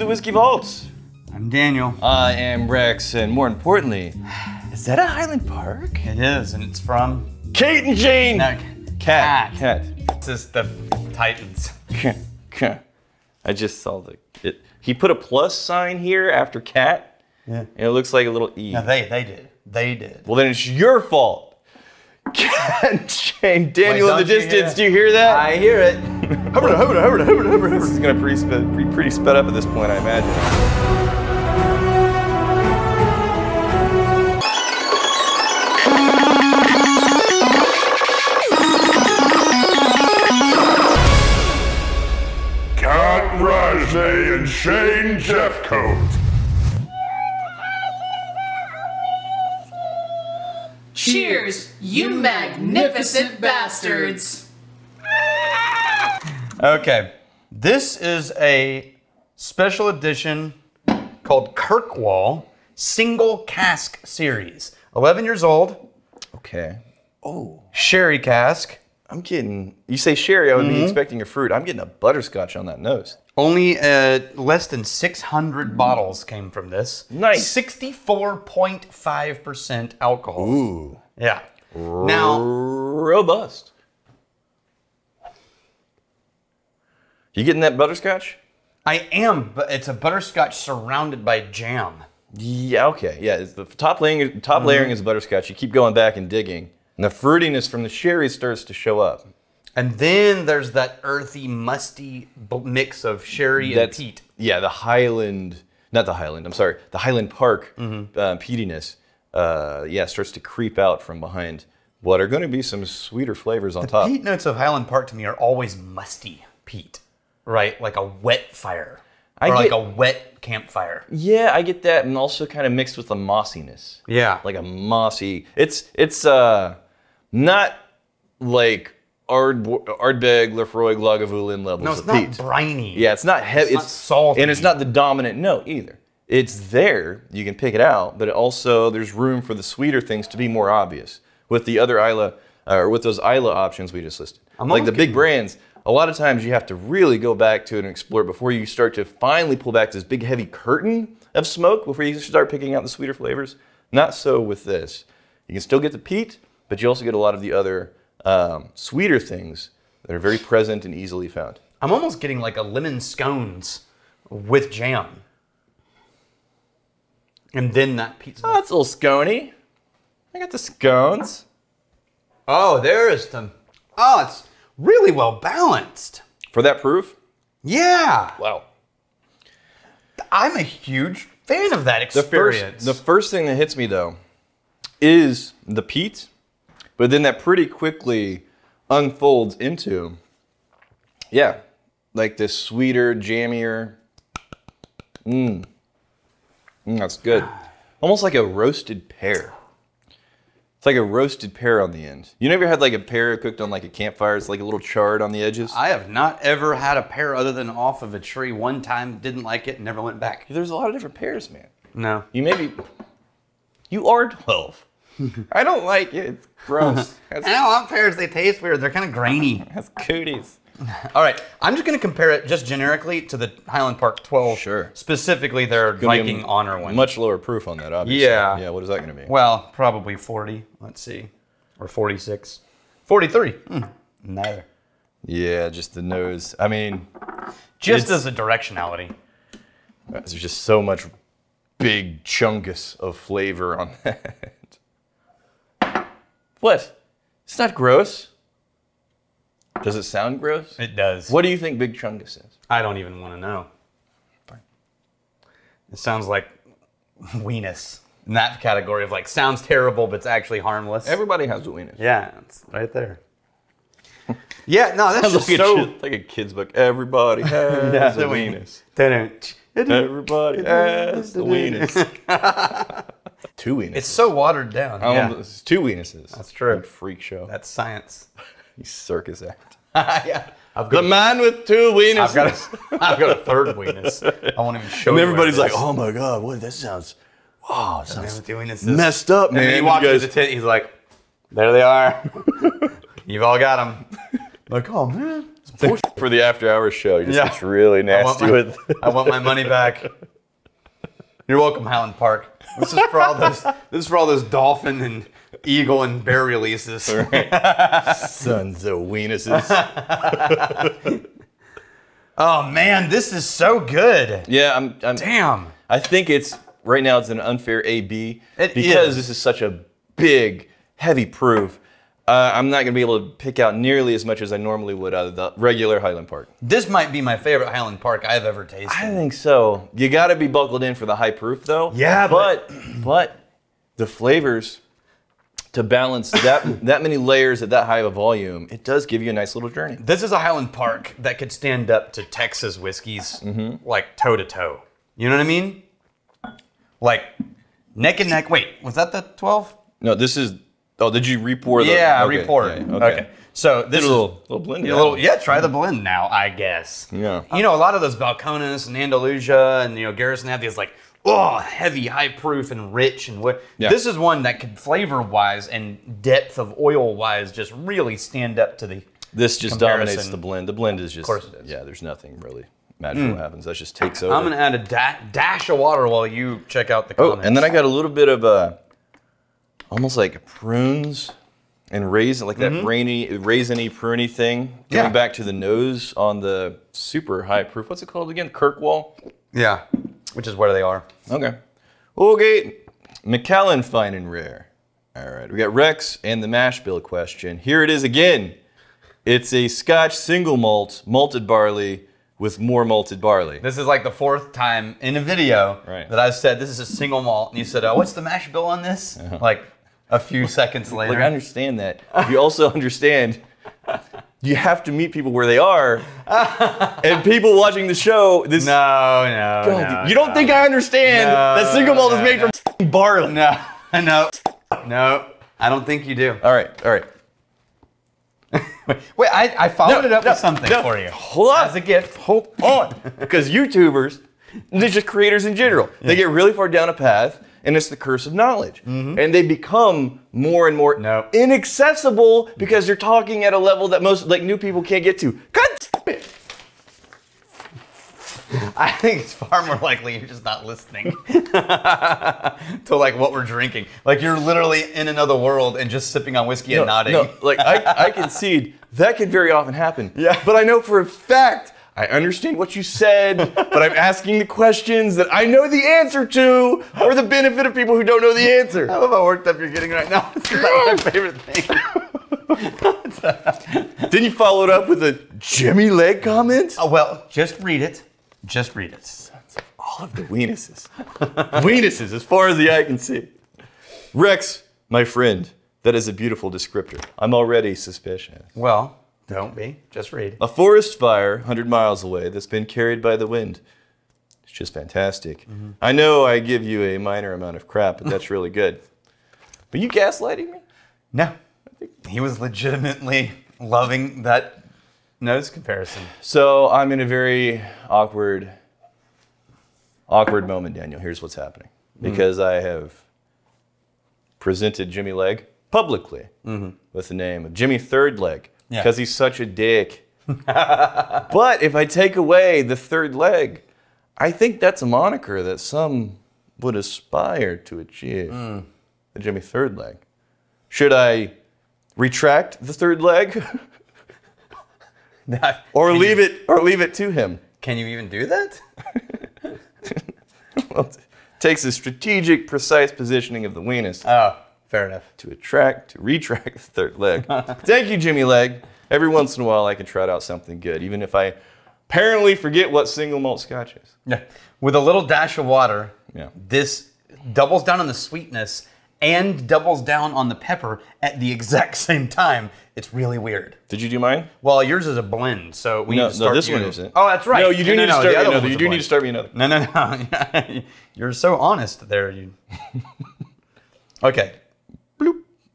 the Whiskey Vaults. I'm Daniel. I am Rex, and more importantly, is that a Highland Park? It is, and it's from. Kate and Jane! No, Kat. Kat. This is the Titans. Kat. Kat. I just saw the. It, he put a plus sign here after Kat, Yeah. and it looks like a little E. No, they they did. They did. Well, then it's your fault. Kat and Jane. Daniel Wait, in the don't hear distance, do you hear that? I hear it. This is gonna pretty sped, pretty, pretty sped up at this point, I imagine. Kat Rajnay and Shane Jeffcoat. Cheers, you magnificent bastards! Okay. This is a special edition called Kirkwall Single Cask Series. 11 years old, Okay. Oh. Sherry cask. I'm getting. You say sherry, I would Mm-hmm. be expecting a fruit. I'm getting a butterscotch on that nose. Only uh, less than 600 bottles came from this. Nice. 64.5% alcohol. Ooh. Yeah. Now, Robust. You getting that butterscotch? I am, but it's a butterscotch surrounded by jam. Yeah. Okay. Yeah. It's the top layering. Top layering is butterscotch. You keep going back and digging, and the fruitiness from the sherry starts to show up. And then there's that earthy, musty mix of sherry and peat. yeah. The Highland, not the Highland. I'm sorry. The Highland Park Mm-hmm. uh, peatiness. Uh, yeah, starts to creep out from behind what are going to be some sweeter flavors on top. The Peat notes of Highland Park to me are always musty peat, right? Like a wet fire. I or like a wet campfire. Yeah, I get that, and also kind of mixed with the mossiness. Yeah. like a mossy. It's it's uh not like Ard Ardbeg, Laphroaig, Lagavulin levels no, it's not peat. briny. yeah, it's not heavy. It's not salty. and it's not the dominant note either. It's there. You can pick it out, but it also there's room for the sweeter things to be more obvious with the other Islay uh, or with those Islay options we just listed. I'm like the big brands. A lot of times you have to really go back to it and explore before you start to finally pull back this big heavy curtain of smoke before you start picking out the sweeter flavors. Not so with this. You can still get the peat, but you also get a lot of the other um, sweeter things that are very present and easily found. I'm almost getting like a lemon scones with jam. And then that pizza. Oh, that's a little scony. I got the scones. Oh, there is the. Oh, it's really well balanced. For that proof? Yeah. Wow. I'm a huge fan of that The first, experience. the first thing that hits me though is the peat, but then that pretty quickly unfolds into, yeah, like this sweeter, jammier. Mmm. Mm, that's good. Almost like a roasted pear. It's like a roasted pear on the end. You never had like a pear cooked on like a campfire? It's like a little charred on the edges. I have not ever had a pear other than off of a tree one time, didn't like it, and never went back. There's a lot of different pears, man. No. You maybe you are 12. I don't like it. It's gross. That's, I don't want pears, they taste weird. They're kind of grainy. that's cooties. All right, I'm just going to compare it just generically to the Highland Park 12. Sure. Specifically their Gonna be a Viking Honor one. Much lower proof on that, obviously. Yeah. Yeah, what is that going to be? Well, probably 40. Let's see. Or 46. 43. Hmm, Neither. Yeah, just the nose. I mean, Just as a directionality. there's just so much big chungus of flavor on that. What? It's not gross. Does it sound gross? It does. What do you think big chungus is? I don't even want to know. It sounds like weenus. In that category of like, sounds terrible, but it's actually harmless. Everybody has a weenus. yeah, it's right there. yeah, no, that's just a, so. kid- like a kid's book. Everybody has Yeah, a weenus. weenus. Everybody has the weenus. Two weenuses. It's so watered down. Yeah. it's two weenuses. That's true. Freak show. That's science. You circus act. yeah. I've The got, man with two weenuses. I've got, a, I've got a third weenus. I won't even show and you. everybody's like, "Oh my god, what? That sounds, wow, Man sounds with the weenuses. messed up, And man." then he You walks guys- to the tent. He's like, there they are. You've all got them. Like, oh man, For the after hours show, it just Yeah. gets really I want, nasty my, with. I want my money back. You're welcome, Highland Park. This is for all those. This is for all those dolphin and eagle and bear releases. Sons of weenuses. Oh man, this is so good. Yeah, I'm. I'm Damn. I think it's right now. It's an unfair AB It because is. this is such a big, heavy proof. Uh, I'm not going to be able to pick out nearly as much as I normally would out of the regular Highland Park. This might be my favorite Highland Park I've ever tasted. I think so. You got to be buckled in for the high proof, though. Yeah, but but- but the flavors to balance that that many layers at that high of a volume, it does give you a nice little journey. This is a Highland Park that could stand up to Texas whiskeys, Mm-hmm. like toe to toe. You know what I mean? Like neck and neck. Wait, was that the 12? No, this is. Oh, did you repour the? Yeah, okay, report. yeah, okay. So this Did a is little little blend. a little. Yeah, try the blend now. I guess. Yeah. You know, a lot of those Balcones and Andalusia and you know Garrison have these like oh heavy, high proof and rich and what. Yeah. This is one that could flavor wise and depth of oil wise just really stand up to the. This just comparison. dominates the blend. The blend is just. Of course it is. Mm. Yeah, there's nothing really magical happens. That just takes over. I'm gonna add a da- dash of water while you check out the oh, and then I got a little bit of uh, almost like prunes and raisin, like that mm-hmm. rainy, raisiny, pruny thing. Going. Yeah. back to the nose on the super high proof. What's it called again? Kirkwall. yeah, which is where they are. Okay. Okay. Macallan Fine and Rare. All right. We got Rex and the mash bill question. Here it is again. It's a Scotch single malt, malted barley with more malted barley. This is like the fourth time in a video Right. that I've said this is a single malt, and you said, "Oh, what's the mash bill on this?" Uh-huh. Like a few seconds later. Like, I understand that. You also understand you have to meet people where they are. and people watching the show, this. no, no, God, no, you don't no. think I understand No, that single malt no, is made from barley? No, no, no. I don't think you do. All right, all right. Wait, I, I followed it up with something for you. Hold on. As a gift. hold on. Because YouTubers, they're just creators in general. They get really far down a path, and it's the curse of knowledge. Mm-hmm. And they become more and more No. inaccessible because they're talking at a level that most like new people can't get to. God damn it. I think it's far more likely you're just not listening to like what we're drinking. Like you're literally in another world and just sipping on whiskey and nodding. No, like I, I concede that could very often happen. Yeah. But I know for a fact I understand what you said, but I'm asking the questions that I know the answer to for the benefit of people who don't know the answer. I love how worked up you're getting right now. It's my favorite thing. Then you follow it up with a Jimmy Leg comment? Oh, well, just read it. Just read it. All of the weenuses. weenuses, as far as the eye can see. Rex, my friend, that is a beautiful descriptor. I'm already suspicious. Well, don't be. Just read. A forest fire 100 miles away that's been carried by the wind. It's just fantastic. Mm-hmm. I know I give you a minor amount of crap, but that's really good. But you gaslighting me? No. He was legitimately loving that nose comparison. So I'm in a very awkward, awkward moment, Daniel. Here's what's happening. Mm-hmm. Because I have presented Jimmy Leg publicly mm-hmm. with the name of Jimmy Third Leg Yeah. because he's such a dick. but if I take away the third leg, I think that's a moniker that some would aspire to achieve. Hmm. The Jimmy Third Leg. Should I retract the third leg? or leave it or leave it to him. Can you even do that? Well, it takes a strategic, precise positioning of the weenus Oh, fair enough. to attract, to retract the third leg. Thank you, Jimmy Leg. Every once in a while, I can trot out something good, even if I apparently forget what single malt scotch is. Yeah. With a little dash of water, Yeah. this doubles down on the sweetness and doubles down on the pepper at the exact same time. It's really weird. Did you do mine? Well, yours is a blend, so we No, need to start no, this you. one isn't. Oh, that's right. No, you do No, need no, to start me another. You do need to start me another. No, no, no. You're so honest there. You. okay.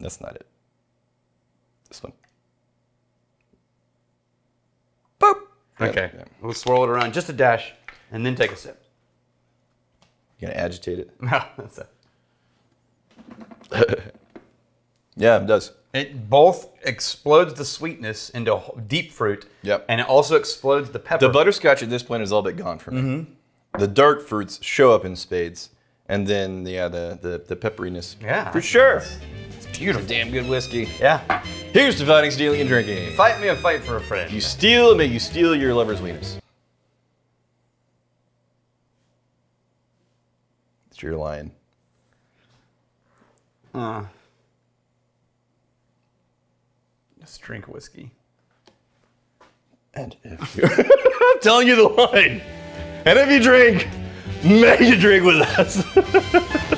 That's not it. This one. Boop. Okay. yeah. We'll swirl it around just a dash, and then take a sip. You gonna agitate it? No, that's it. Yeah, it does. It both explodes the sweetness into deep fruit. Yep. And it also explodes the pepper. The butterscotch at this point is all but gone for me. Mm-hmm. The dark fruits show up in spades, and then yeah, the the, the pepperiness. Yeah. for sure. It's beautiful. Damn good whiskey. Yeah. Here's dividing, stealing, and drinking. Fight me a fight for a friend. You steal, may you steal your lover's wieners. It's your line. Uh, just drink whiskey. And if you're I'm telling you the line. And if you drink, may you drink with us.